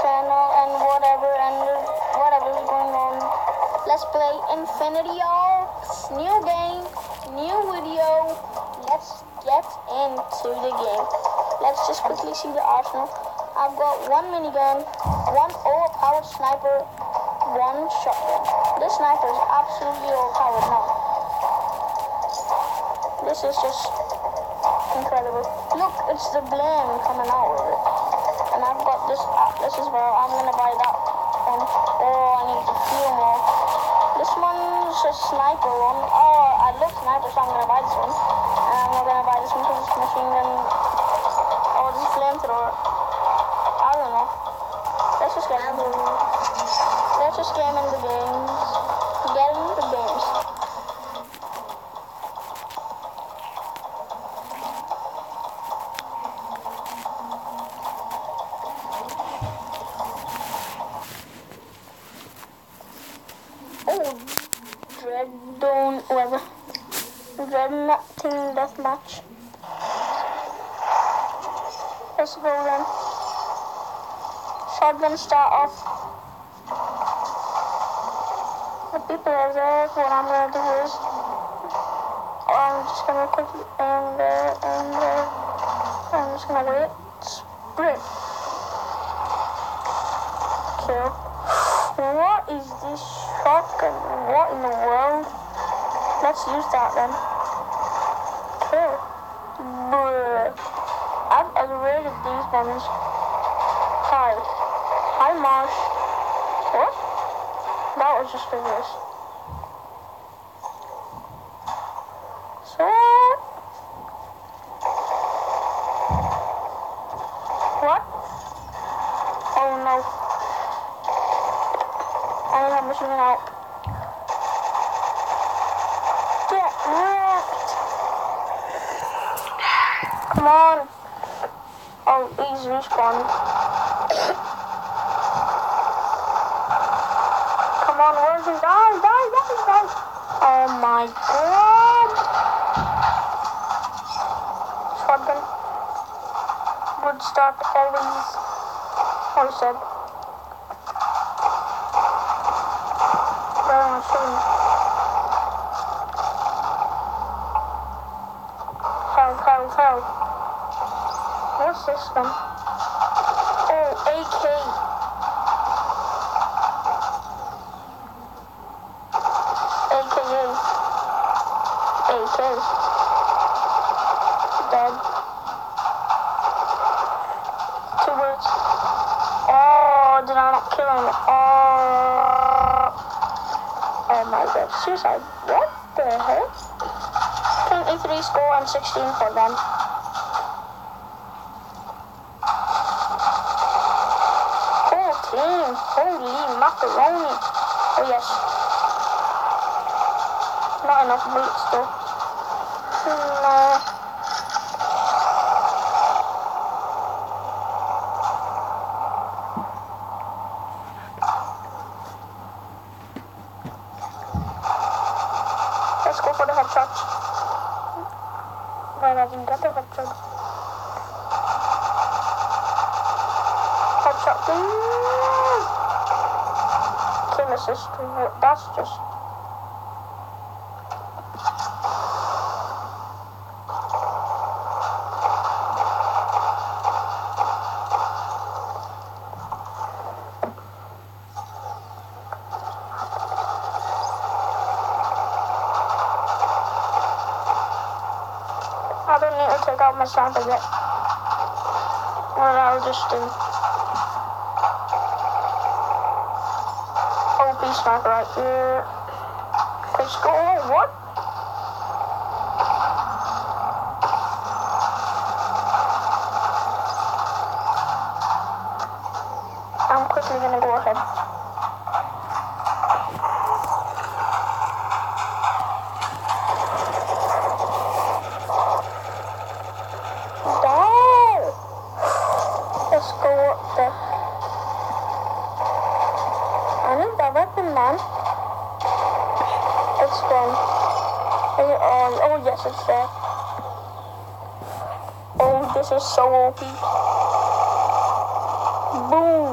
channel and whatever and whatever's going on. Let's play Infinity Ops. New game, new video. Let's get into the game. Let's just quickly see the arsenal. I've got one minigun, one overpowered sniper, one shotgun. This sniper is absolutely overpowered now. This is just incredible. Look, it's the blame coming out of it. And I've got this Atlas as well. I'm gonna buy that one. Oh, I need a few more. This one's a sniper one. Oh, I love sniper, so I'm gonna buy this one. And I'm not gonna buy this one because it's machine gun. Oh, this is flamethrower. I don't know. Let's just get into Let's just get in the games. Get in the games. Oh, Dread Dawn, whatever. Dread Team Deathmatch. Let's go then. Shotgun start off. The people are there. What I'm gonna do is I'm just gonna quickly aim there and there. I'm just gonna wait. Sprint. Kill. What is this shotgun? What in the world? Let's use that then. Bruh. I've upgraded these ones. Hi. Hi, Marsh. What? That was just figures. So. What? Oh no. I out. Get. Come on. Oh, he's respawned. Come on, where's he? Die, die, die, die. Oh my god. Shotgun. Good start, always. Said. Where am I shooting? Help, What's this gun? Oh, AK. AKA. AK. Dead. Two words. Oh, did I not kill him? Oh. Oh my god. Suicide. What the heck? 23 score and 16 for them. Whole team. Holy macaroni. Oh yes. Not enough bullets though. No. Let's go for the headshots. Didn't get the headshots. Headshot, please. Kill assist. That's just. Take out my sniper yet. Well, I'll just do. OP sniper right here. Let's go. What? I'm quickly gonna go ahead. Down. Let's go up there. I need that weapon, man. It's. Is on? Oh, yes, it's there. Oh, this is so OP. Boom.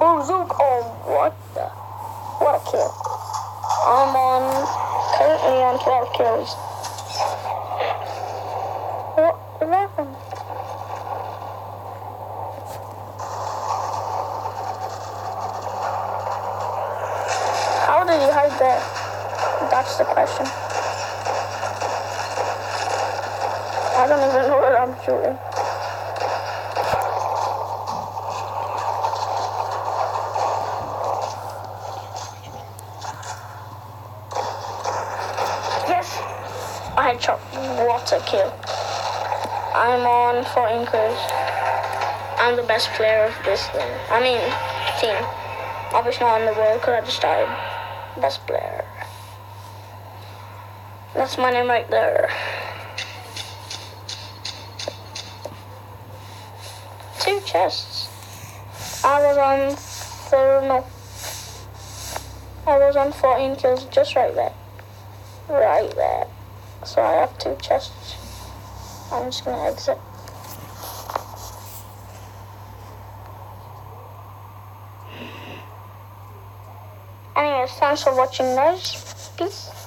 Boom. Oh, what the? What a kill. I'm on, currently on 12 kills. What? 11? How did you hide there? That's the question. I don't even know where I'm shooting. Yes! I had shot. What a kill. I'm on 14 kills. I'm the best player of this thing. I mean, team. Obviously not in the world because I just started. Best player. That's my name right there. Two chests. I was on no. I was on 14 kills just right there. Right there. So I have two chests. I'm just gonna exit. Anyways, thanks for watching guys. Peace.